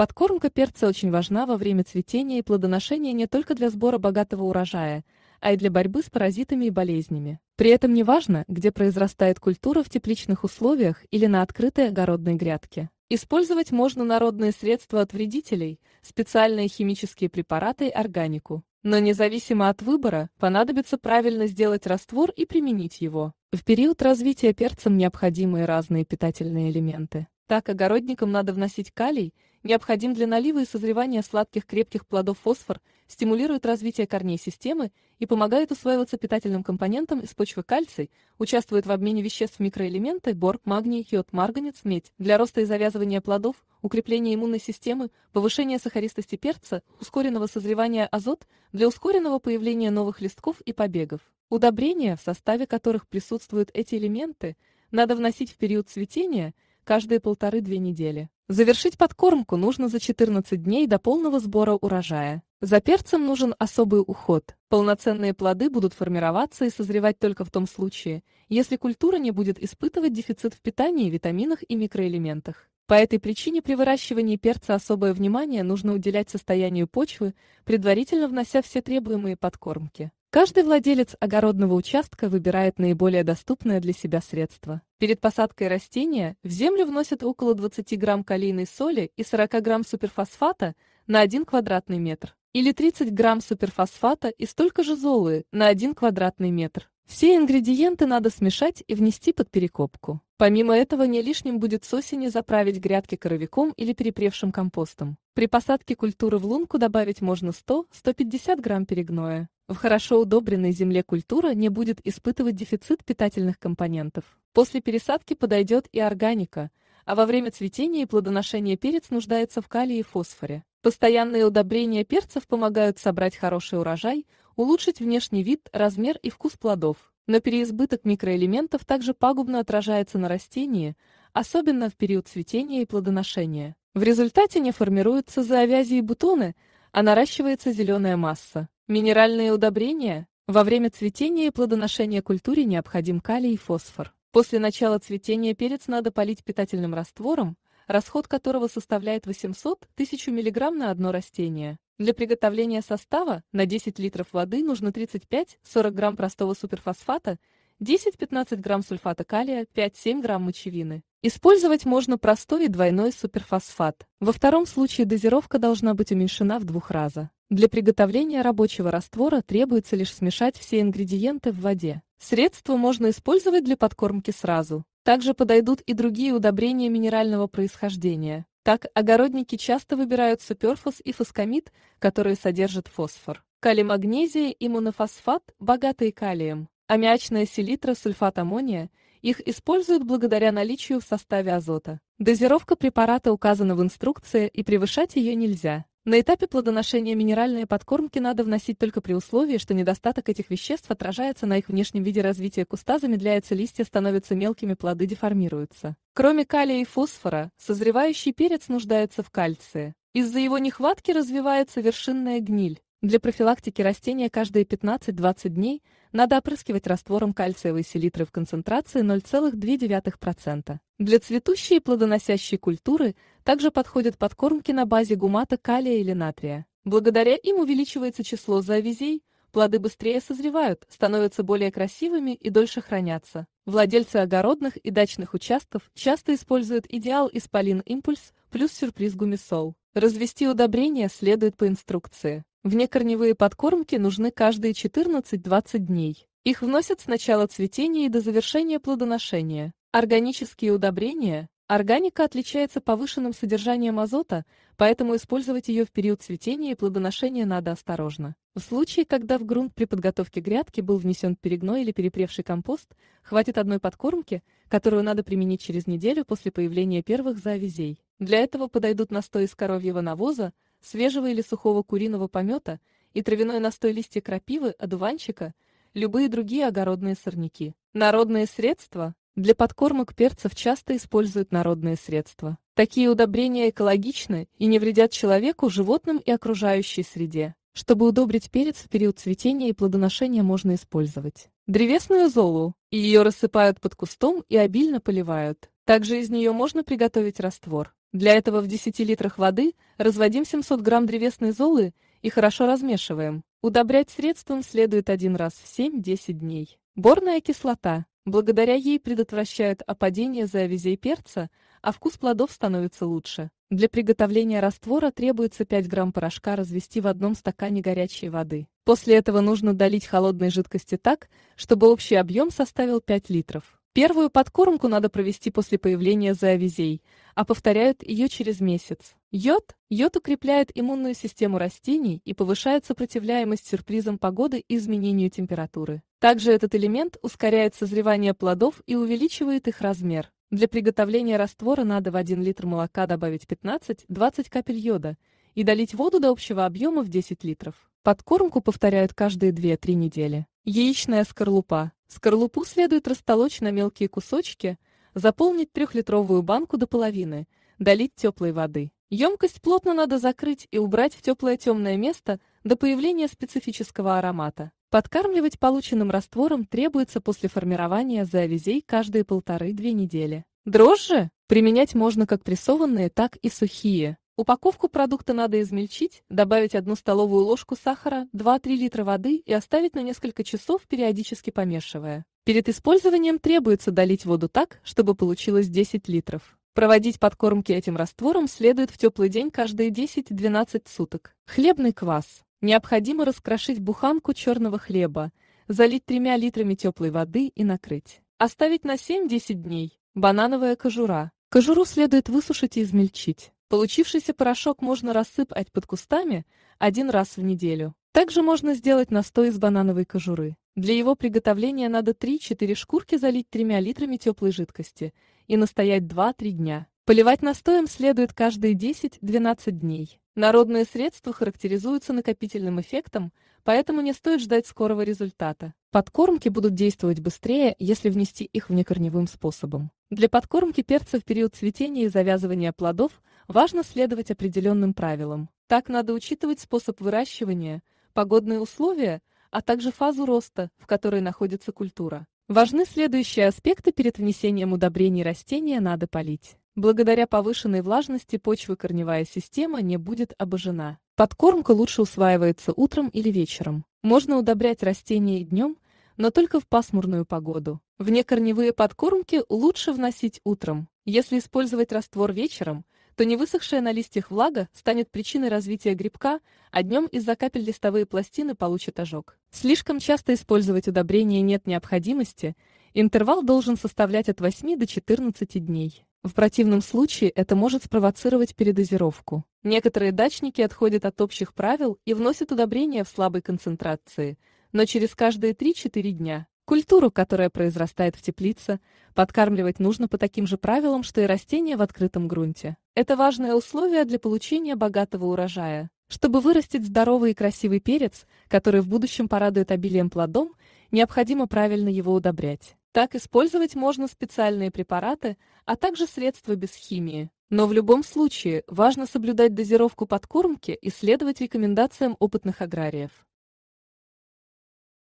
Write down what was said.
Подкормка перца очень важна во время цветения и плодоношения не только для сбора богатого урожая, а и для борьбы с паразитами и болезнями. При этом не важно, где произрастает культура в тепличных условиях или на открытой огородной грядке. Использовать можно народные средства от вредителей, специальные химические препараты и органику. Но независимо от выбора, понадобится правильно сделать раствор и применить его. В период развития перцем необходимы разные питательные элементы. Так огородникам надо вносить калий, необходим для налива и созревания сладких крепких плодов фосфор, стимулирует развитие корней системы и помогает усваиваться питательным компонентам из почвы кальций, участвует в обмене веществ микроэлементы бор, магний, йод, марганец, медь для роста и завязывания плодов, укрепления иммунной системы, повышения сахаристости перца, ускоренного созревания азот для ускоренного появления новых листков и побегов. Удобрения, в составе которых присутствуют эти элементы, надо вносить в период цветения – каждые полторы-две недели. Завершить подкормку нужно за 14 дней до полного сбора урожая. За перцем нужен особый уход. Полноценные плоды будут формироваться и созревать только в том случае, если культура не будет испытывать дефицит в питании, витаминах и микроэлементах. По этой причине при выращивании перца особое внимание нужно уделять состоянию почвы, предварительно внося все требуемые подкормки. Каждый владелец огородного участка выбирает наиболее доступное для себя средство. Перед посадкой растения в землю вносят около 20 грамм калийной соли и 40 грамм суперфосфата на 1 квадратный метр, или 30 грамм суперфосфата и столько же золы на 1 квадратный метр. Все ингредиенты надо смешать и внести под перекопку. Помимо этого не лишним будет с осени заправить грядки коровиком или перепревшим компостом. При посадке культуры в лунку добавить можно 100-150 грамм перегноя. В хорошо удобренной земле культура не будет испытывать дефицит питательных компонентов. После пересадки подойдет и органика, а во время цветения и плодоношения перец нуждается в калии и фосфоре. Постоянные удобрения перцев помогают собрать хороший урожай, улучшить внешний вид, размер и вкус плодов. Но переизбыток микроэлементов также пагубно отражается на растении, особенно в период цветения и плодоношения. В результате не формируются зоовязи и бутоны, а наращивается зеленая масса. Минеральные удобрения. Во время цветения и плодоношения культуре необходим калий и фосфор. После начала цветения перец надо полить питательным раствором, расход которого составляет 800-1000 мг на одно растение. Для приготовления состава на 10 литров воды нужно 35-40 грамм простого суперфосфата, 10-15 грамм сульфата калия, 5-7 грамм мочевины. Использовать можно простой и двойной суперфосфат. Во втором случае дозировка должна быть уменьшена в двух раза. Для приготовления рабочего раствора требуется лишь смешать все ингредиенты в воде. Средство можно использовать для подкормки сразу. Также подойдут и другие удобрения минерального происхождения. Так, огородники часто выбирают суперфос и фоскамид, которые содержат фосфор. Калий-магнезия и монофосфат, богатые калием. Аммиачная селитра, сульфат аммония. Их используют благодаря наличию в составе азота. Дозировка препарата указана в инструкции и превышать ее нельзя. На этапе плодоношения минеральные подкормки надо вносить только при условии, что недостаток этих веществ отражается на их внешнем виде развития куста, замедляется листья, становятся мелкими, плоды деформируются. Кроме калия и фосфора, созревающий перец нуждается в кальции. Из-за его нехватки развивается вершинная гниль. Для профилактики растения каждые 15-20 дней надо опрыскивать раствором кальциевой селитры в концентрации 0,2%. Для цветущей и плодоносящей культуры также подходят подкормки на базе гумата калия или натрия. Благодаря им увеличивается число завязей, плоды быстрее созревают, становятся более красивыми и дольше хранятся. Владельцы огородных и дачных участков часто используют идеал исполин импульс плюс сюрприз гумисол. Развести удобрения следует по инструкции. Внекорневые подкормки нужны каждые 14-20 дней. Их вносят с начала цветения и до завершения плодоношения. Органические удобрения. Органика отличается повышенным содержанием азота, поэтому использовать ее в период цветения и плодоношения надо осторожно. В случае, когда в грунт при подготовке грядки был внесен перегной или перепревший компост, хватит одной подкормки, которую надо применить через неделю после появления первых завязей. Для этого подойдут настой из коровьего навоза, свежего или сухого куриного помета и травяной настой листья крапивы, одуванчика, любые другие огородные сорняки. Народные средства. Для подкормок перцев часто используют народные средства. Такие удобрения экологичны и не вредят человеку, животным и окружающей среде. Чтобы удобрить перец в период цветения и плодоношения можно использовать древесную золу. Ее рассыпают под кустом и обильно поливают. Также из нее можно приготовить раствор. Для этого в 10 литрах воды разводим 700 грамм древесной золы и хорошо размешиваем. Удобрять средством следует один раз в 7-10 дней. Борная кислота. Благодаря ей предотвращают опадение завязей перца, а вкус плодов становится лучше. Для приготовления раствора требуется 5 грамм порошка развести в одном стакане горячей воды. После этого нужно долить холодной жидкости так, чтобы общий объем составил 5 литров. Первую подкормку надо провести после появления завязей, а повторяют ее через месяц. Йод. Йод укрепляет иммунную систему растений и повышает сопротивляемость сюрпризам погоды и изменению температуры. Также этот элемент ускоряет созревание плодов и увеличивает их размер. Для приготовления раствора надо в 1 литр молока добавить 15-20 капель йода и долить воду до общего объема в 10 литров. Подкормку повторяют каждые 2-3 недели. Яичная скорлупа. Скорлупу следует растолочь на мелкие кусочки, заполнить трехлитровую банку до половины, долить теплой воды. Емкость плотно надо закрыть и убрать в теплое темное место до появления специфического аромата. Подкармливать полученным раствором требуется после формирования завязей каждые полторы-две недели. Дрожжи применять можно как прессованные, так и сухие. Упаковку продукта надо измельчить, добавить одну столовую ложку сахара, 2-3 литра воды и оставить на несколько часов, периодически помешивая. Перед использованием требуется долить воду так, чтобы получилось 10 литров. Проводить подкормки этим раствором следует в теплый день каждые 10-12 суток. Хлебный квас. Необходимо раскрошить буханку черного хлеба, залить тремя литрами теплой воды и накрыть. Оставить на 7-10 дней. Банановая кожура. Кожуру следует высушить и измельчить. Получившийся порошок можно рассыпать под кустами один раз в неделю. Также можно сделать настой из банановой кожуры. Для его приготовления надо 3-4 шкурки залить 3 литрами теплой жидкости и настоять 2-3 дня. Поливать настоем следует каждые 10-12 дней. Народные средства характеризуются накопительным эффектом, поэтому не стоит ждать скорого результата. Подкормки будут действовать быстрее, если внести их внекорневым способом. Для подкормки перца в период цветения и завязывания плодов важно следовать определенным правилам. Так надо учитывать способ выращивания, погодные условия, а также фазу роста, в которой находится культура. Важны следующие аспекты перед внесением удобрений растения надо полить. Благодаря повышенной влажности почвы корневая система не будет обожжена. Подкормка лучше усваивается утром или вечером. Можно удобрять растения и днем, но только в пасмурную погоду. Внекорневые подкормки лучше вносить утром. Если использовать раствор вечером, то невысохшая на листьях влага станет причиной развития грибка, а днем из-за капель листовые пластины получат ожог. Слишком часто использовать удобрения нет необходимости, интервал должен составлять от 8 до 14 дней. В противном случае это может спровоцировать передозировку. Некоторые дачники отходят от общих правил и вносят удобрения в слабой концентрации, но через каждые 3-4 дня. Культуру, которая произрастает в теплице, подкармливать нужно по таким же правилам, что и растения в открытом грунте. Это важное условие для получения богатого урожая. Чтобы вырастить здоровый и красивый перец, который в будущем порадует обилием плодом, необходимо правильно его удобрять. Так использовать можно специальные препараты, а также средства без химии. Но в любом случае важно соблюдать дозировку подкормки и следовать рекомендациям опытных аграриев.